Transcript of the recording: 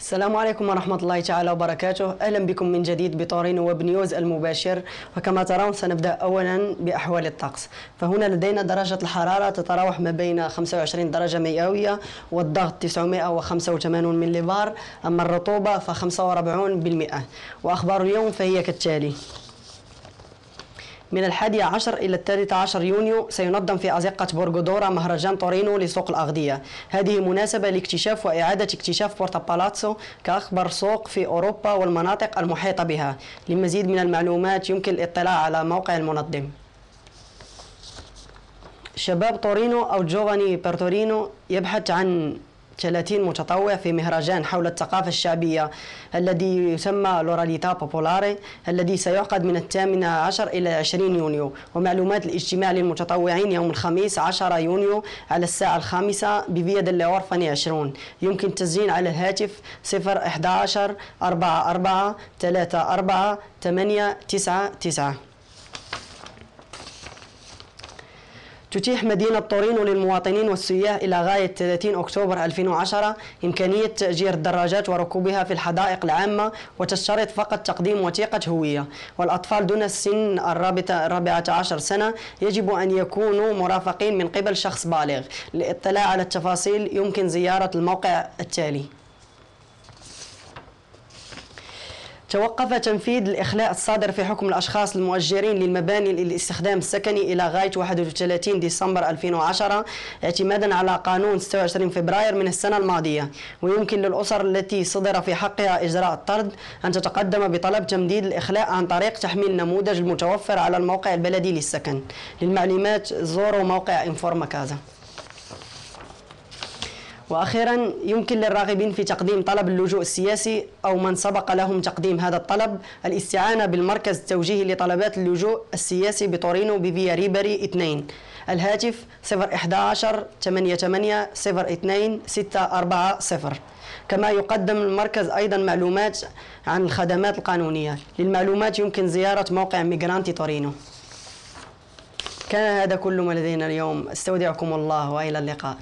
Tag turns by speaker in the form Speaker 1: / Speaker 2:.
Speaker 1: السلام عليكم ورحمة الله تعالى وبركاته. أهلا بكم من جديد بطورينو Web News المباشر. وكما ترون سنبدأ أولا بأحوال الطقس. فهنا لدينا درجة الحرارة تتراوح ما بين 25 درجة مئوية والضغط 985 ملي بار أما الرطوبة ف 45% وأخبار اليوم فهي كالتالي. من الحادي عشر إلى الثالث عشر يونيو سينظم في أزقة بورغودورا مهرجان تورينو لسوق الأغذية. هذه مناسبة لاكتشاف وإعادة اكتشاف بورتا بالاتسو كأكبر سوق في أوروبا والمناطق المحيطة بها. لمزيد من المعلومات يمكن الاطلاع على موقع المنظم. شباب تورينو أو Giovani per Torino يبحث عن 30 متطوع في مهرجان حول الثقافة الشعبية الذي يسمى L'oralità popolare الذي سيعقد من الثامن عشر إلى 20 يونيو. ومعلومات الاجتماع للمتطوعين يوم الخميس 10 يونيو على الساعة الخامسة بفيا دل أورفاني 20 يمكن التسجيل على الهاتف 011 44 34 8 9 9 تتيح مدينة طورينو للمواطنين والسياح إلى غاية 30 أكتوبر 2010 إمكانية تأجير الدراجات وركوبها في الحدائق العامة وتشترط فقط تقديم وثيقة هوية. والأطفال دون السن الرابعة عشر سنة يجب أن يكونوا مرافقين من قبل شخص بالغ. للاطلاع على التفاصيل يمكن زيارة الموقع التالي. توقف تنفيذ الإخلاء الصادر في حكم الأشخاص المؤجرين للمباني للاستخدام السكني إلى غاية 31 ديسمبر 2010 اعتمادا على قانون 26 فبراير من السنة الماضية. ويمكن للأسر التي صدر في حقها إجراء الطرد أن تتقدم بطلب تمديد الإخلاء عن طريق تحميل نموذج المتوفر على الموقع البلدي للسكن. للمعلومات زوروا موقع Informa Casa. وأخيرا يمكن للراغبين في تقديم طلب اللجوء السياسي أو من سبق لهم تقديم هذا الطلب الاستعانة بالمركز التوجيهي لطلبات اللجوء السياسي بطورينو بفيا ريبري 2 الهاتف 011 88 02 640 كما يقدم المركز أيضا معلومات عن الخدمات القانونية. للمعلومات يمكن زيارة موقع Migranti Torino كان هذا كل ما لدينا اليوم. استودعكم الله وإلى اللقاء.